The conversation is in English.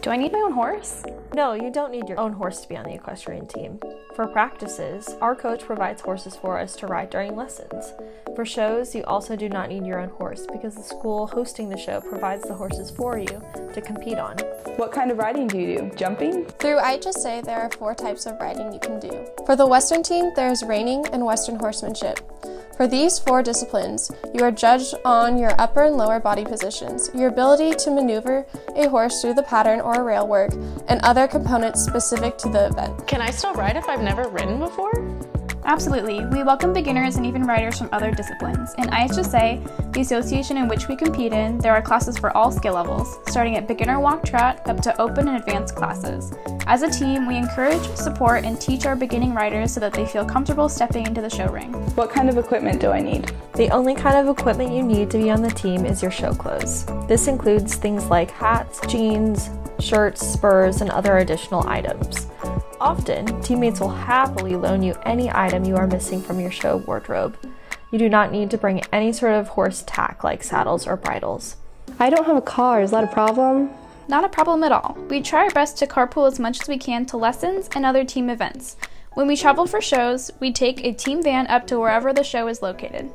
Do I need my own horse? No, you don't need your own horse to be on the equestrian team. For practices, our coach provides horses for us to ride during lessons. For shows, you also do not need your own horse because the school hosting the show provides the horses for you to compete on. What kind of riding do you do? Jumping? Through IHSA, there are four types of riding you can do. For the Western team, there is reining and Western horsemanship. For these four disciplines, you are judged on your upper and lower body positions, your ability to maneuver a horse through the pattern or rail work, and other components specific to the event. Can I still ride if I've never ridden before? Absolutely. We welcome beginners and even riders from other disciplines. In IHSA, the association in which we compete in, there are classes for all skill levels, starting at beginner walk trot up to open and advanced classes. As a team, we encourage, support, and teach our beginning riders so that they feel comfortable stepping into the show ring. What kind of equipment do I need? The only kind of equipment you need to be on the team is your show clothes. This includes things like hats, jeans, shirts, spurs, and other additional items. Often, teammates will happily loan you any item you are missing from your show wardrobe. You do not need to bring any sort of horse tack like saddles or bridles. I don't have a car, is that a problem? Not a problem at all. We try our best to carpool as much as we can to lessons and other team events. When we travel for shows, we take a team van up to wherever the show is located.